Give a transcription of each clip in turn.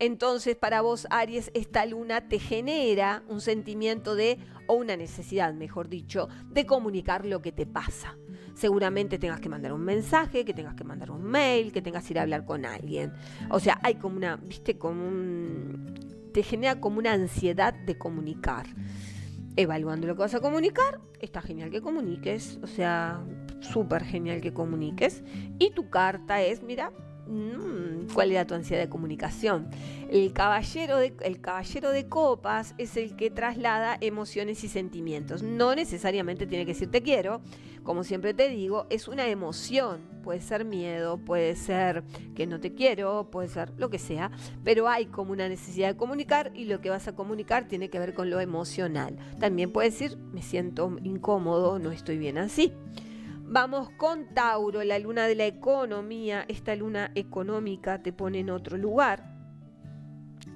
Entonces, para vos, Aries, esta luna te genera un sentimiento de, o una necesidad, mejor dicho, de comunicar lo que te pasa. Seguramente tengas que mandar un mensaje, que tengas que mandar un mail, que tengas que ir a hablar con alguien. O sea, hay como una, viste, como un... te genera como una ansiedad de comunicar. Evaluando lo que vas a comunicar, está genial que comuniques, o sea, súper genial que comuniques. Y tu carta es, mira, ¿Cuál era tu ansiedad de comunicación? El caballero de, el caballero de copas es el que traslada emociones y sentimientos. No necesariamente tiene que decir te quiero, como siempre te digo, es una emoción. Puede ser miedo, puede ser que no te quiero, puede ser lo que sea, pero hay como una necesidad de comunicar y lo que vas a comunicar tiene que ver con lo emocional. También puede decir me siento incómodo, no estoy bien así. Vamos con Tauro, la luna de la economía. Esta luna económica te pone en otro lugar,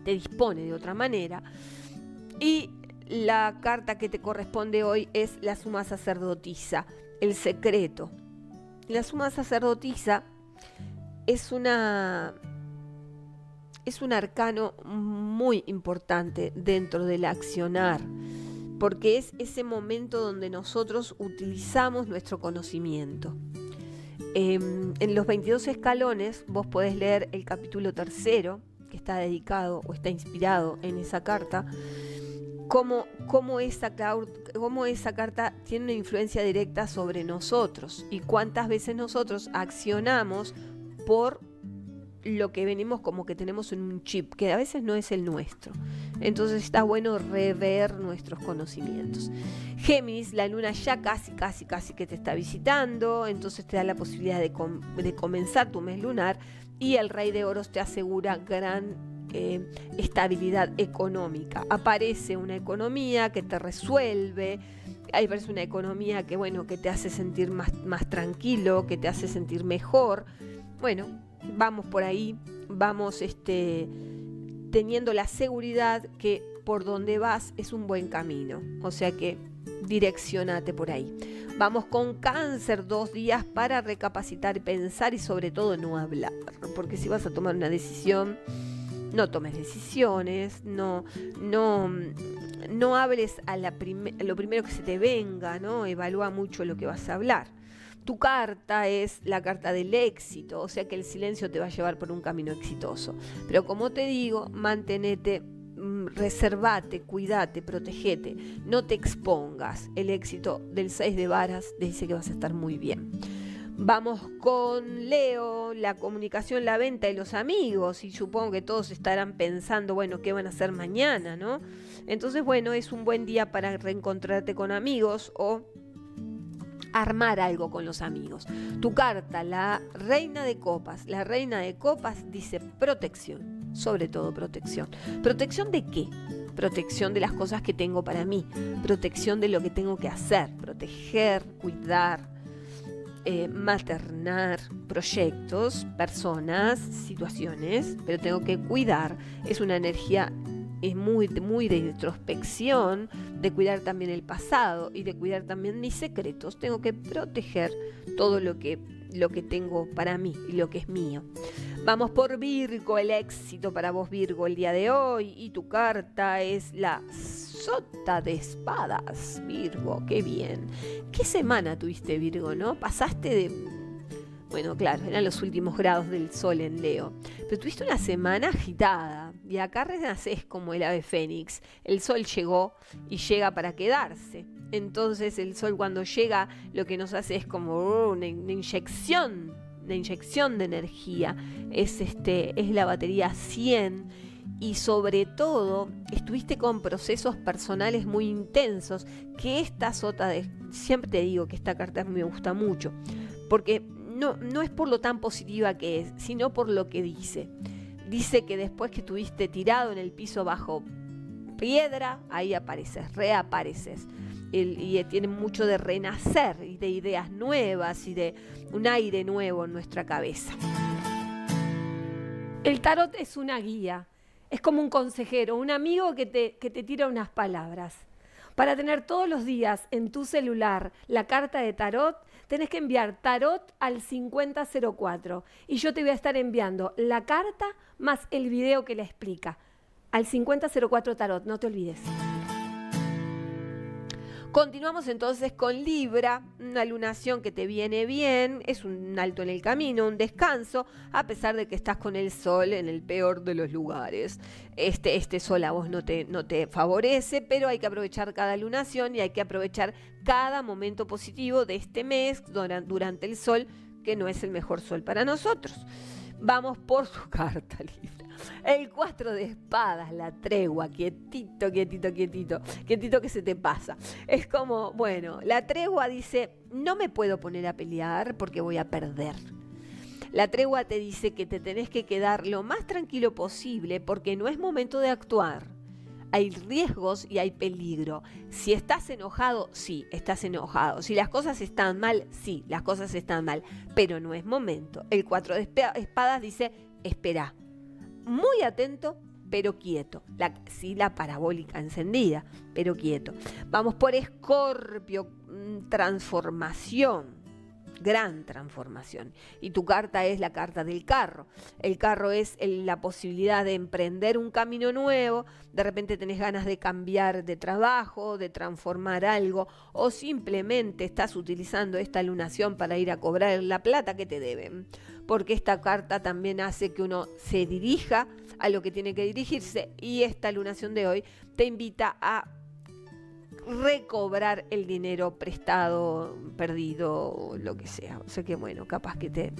te dispone de otra manera. Y la carta que te corresponde hoy es la suma sacerdotisa, el secreto. La suma sacerdotisa es una es un arcano muy importante dentro del accionar porque es ese momento donde nosotros utilizamos nuestro conocimiento. Em, en los 22 escalones vos podés leer el capítulo tercero, que está dedicado o está inspirado en esa carta, cómo, cómo, esa, cómo esa carta tiene una influencia directa sobre nosotros y cuántas veces nosotros accionamos por lo que venimos como que tenemos en un chip, que a veces no es el nuestro. Entonces está bueno rever nuestros conocimientos. Géminis, la luna ya casi, casi, casi que te está visitando, entonces te da la posibilidad de, comenzar tu mes lunar y el rey de oros te asegura gran eh, estabilidad económica. Aparece una economía que te resuelve, ahí aparece una economía que bueno, que te hace sentir más, más tranquilo, que te hace sentir mejor. Bueno, vamos por ahí, vamos este, teniendo la seguridad que por donde vas es un buen camino. O sea que direccionate por ahí. Vamos con cáncer, dos días para recapacitar, pensar y sobre todo no hablar. Porque si vas a tomar una decisión, no tomes decisiones, no, no, no hables a, la lo primero que se te venga, ¿no? Evalúa mucho lo que vas a hablar. Tu carta es la carta del éxito, o sea que el silencio te va a llevar por un camino exitoso. Pero como te digo, mantenete, mm, reservate, cuídate, protegete, no te expongas. El éxito del 6 de varas dice que vas a estar muy bien. Vamos con Leo, la comunicación, la venta y los amigos. Y supongo que todos estarán pensando, bueno, ¿qué van a hacer mañana, no? Entonces, bueno, es un buen día para reencontrarte con amigos o armar algo con los amigos. Tu carta, la reina de copas. La reina de copas dice protección, sobre todo protección. ¿Protección de qué? Protección de las cosas que tengo para mí, protección de lo que tengo que hacer, proteger, cuidar, eh, maternar proyectos, personas, situaciones, pero tengo que cuidar. Es una energía es muy, muy de introspección, de cuidar también el pasado y de cuidar también mis secretos. Tengo que proteger todo lo que, lo que tengo para mí y lo que es mío. Vamos por Virgo, el éxito para vos Virgo el día de hoy y tu carta es la sota de espadas, Virgo, qué bien. ¿Qué semana tuviste Virgo, no? Pasaste de bueno, claro, eran los últimos grados del sol en Leo. Pero tuviste una semana agitada y acá renaces como el ave fénix. El sol llegó y llega para quedarse. Entonces el sol cuando llega lo que nos hace es como uh, una, inyección, una inyección de energía. Es, este, es la batería 100 y sobre todo estuviste con procesos personales muy intensos que esta sota de siempre te digo que esta carta me gusta mucho porque no, es por lo tan positiva que es, sino por lo que dice. Dice que después que estuviste tirado en el piso bajo piedra, ahí apareces, reapareces. y tiene mucho de renacer y de ideas nuevas y de un aire nuevo en nuestra cabeza. El tarot es una guía, es como un consejero, un amigo que te, que te tira unas palabras. Para tener todos los días en tu celular la carta de tarot, tenés que enviar tarot al 5004 y yo te voy a estar enviando la carta más el video que la explica. Al 5004 tarot, no te olvides. Continuamos entonces con Libra, una lunación que te viene bien, es un alto en el camino, un descanso, a pesar de que estás con el sol en el peor de los lugares. Este, este sol a vos no te, no te favorece, pero hay que aprovechar cada lunación y hay que aprovechar cada momento positivo de este mes durante el sol, que no es el mejor sol para nosotros. Vamos por su carta, Libra. El cuatro de espadas, la tregua, quietito, quietito, quietito, quietito que se te pasa. Es como, bueno, la tregua dice, no me puedo poner a pelear porque voy a perder. La tregua te dice que te tenés que quedar lo más tranquilo posible porque no es momento de actuar. Hay riesgos y hay peligro. Si estás enojado, sí, estás enojado. Si las cosas están mal, sí, las cosas están mal. Pero no es momento. El cuatro de espadas dice, espera muy atento, pero quieto. La, sí, la parabólica encendida, pero quieto. Vamos por Escorpio, mm, transformación gran transformación. Y tu carta es la carta del carro. El carro es la posibilidad de emprender un camino nuevo, de repente tenés ganas de cambiar de trabajo, de transformar algo, o simplemente estás utilizando esta lunación para ir a cobrar la plata que te deben. Porque esta carta también hace que uno se dirija a lo que tiene que dirigirse y esta lunación de hoy te invita a recobrar el dinero prestado, perdido, lo que sea. O sea que bueno, capaz que te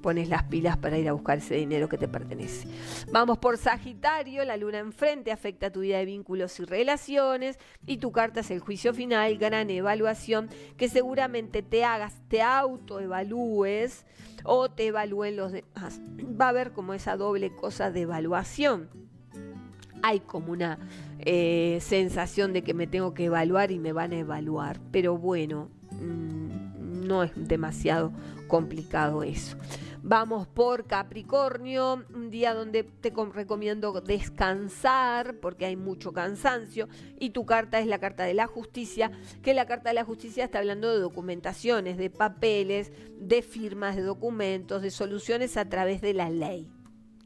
pones las pilas para ir a buscar ese dinero que te pertenece. Vamos por Sagitario, la luna enfrente afecta tu vida de vínculos y relaciones y tu carta es el juicio final, gran evaluación que seguramente te hagas, te autoevalúes o te evalúen los demás. Va a haber como esa doble cosa de evaluación. Hay como una eh, sensación de que me tengo que evaluar y me van a evaluar. Pero bueno, mm, no es demasiado complicado eso. Vamos por Capricornio, un día donde te recomiendo descansar porque hay mucho cansancio y tu carta es la carta de la justicia, que la carta de la justicia está hablando de documentaciones, de papeles, de firmas de documentos, de soluciones a través de la ley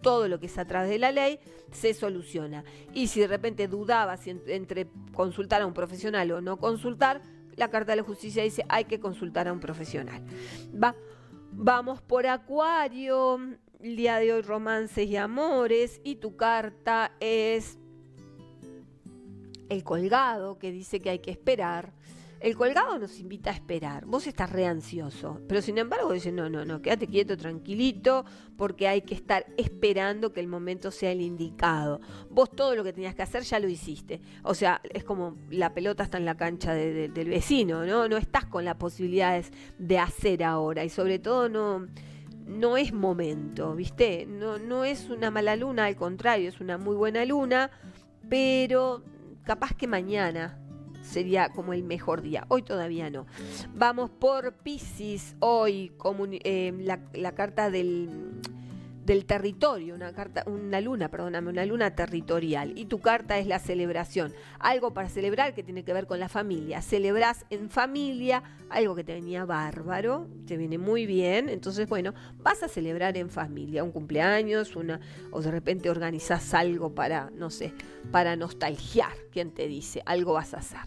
todo lo que es a través de la ley se soluciona. Y si de repente dudabas entre consultar a un profesional o no consultar, la Carta de la Justicia dice hay que consultar a un profesional. Va, vamos por Acuario, el día de hoy romances y amores, y tu carta es el colgado que dice que hay que esperar el colgado nos invita a esperar. Vos estás re ansioso, pero sin embargo dice, no, no, no, quédate quieto, tranquilito, porque hay que estar esperando que el momento sea el indicado. Vos todo lo que tenías que hacer ya lo hiciste. O sea, es como la pelota está en la cancha del vecino, ¿no? No estás con las posibilidades de hacer ahora y sobre todo no no es momento, ¿viste? No, no es una mala luna, al contrario, es una muy buena luna, pero capaz que mañana sería como el mejor día. Hoy todavía no. Vamos por Pisces. Hoy eh, la, la carta del del territorio, una carta, una luna, perdóname, una luna territorial. Y tu carta es la celebración, algo para celebrar que tiene que ver con la familia. Celebrás en familia, algo que te venía bárbaro, te viene muy bien. Entonces, bueno, vas a celebrar en familia, un cumpleaños, una, o de repente organizás algo para, no sé, para nostalgiar, ¿quién te dice? Algo vas a hacer.